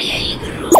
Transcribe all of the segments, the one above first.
演一个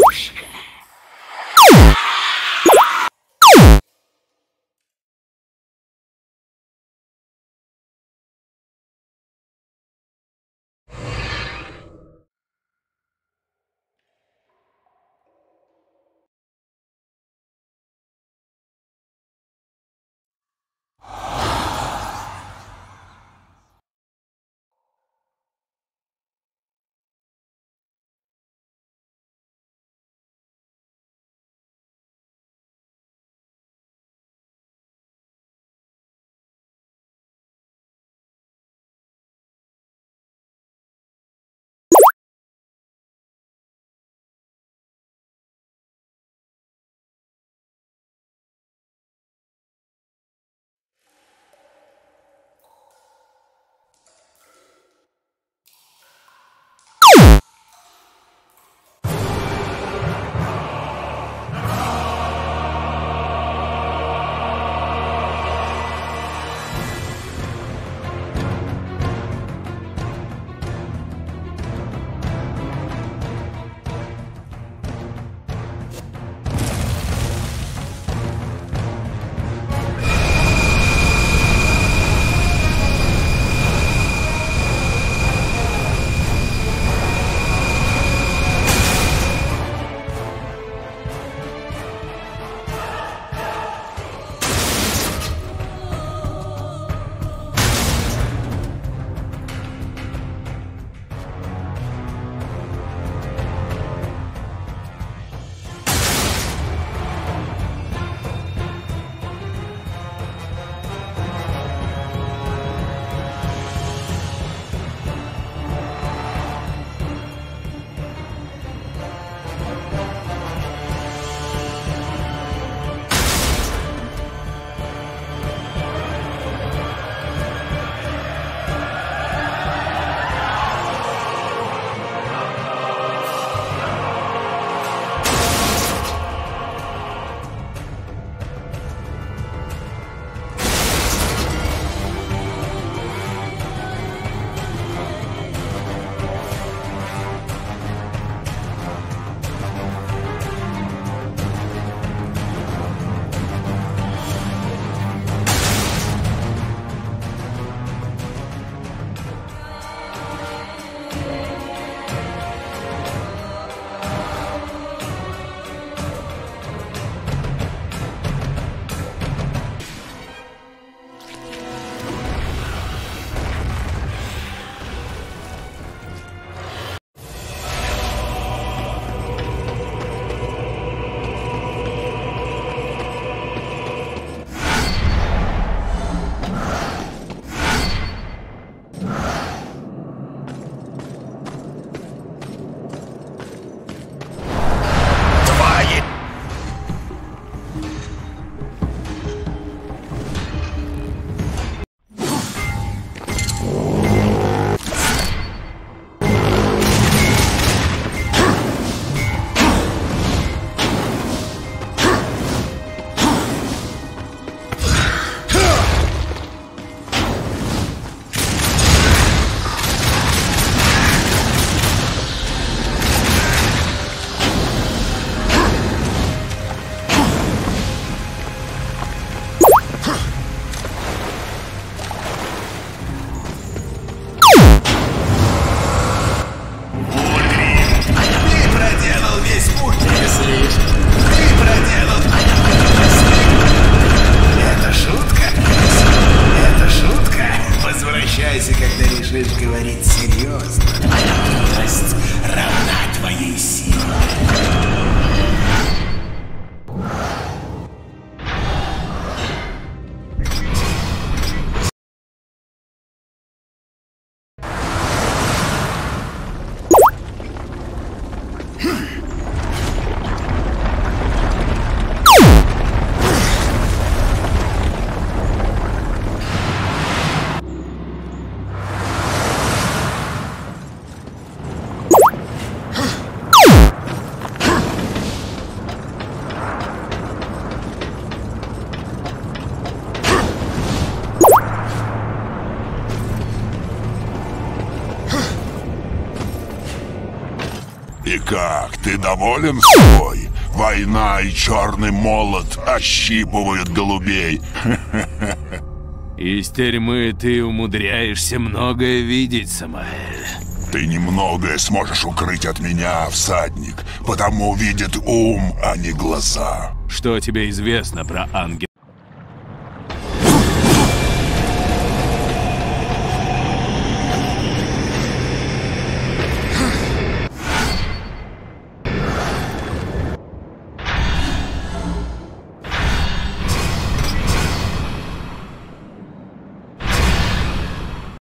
Hmph! И как, ты доволен собой? Война и черный молот ощипывают голубей. Из тюрьмы ты умудряешься многое видеть, Самаэль. Ты немногое сможешь укрыть от меня, всадник, потому видит ум, а не глаза. Что тебе известно про ангела?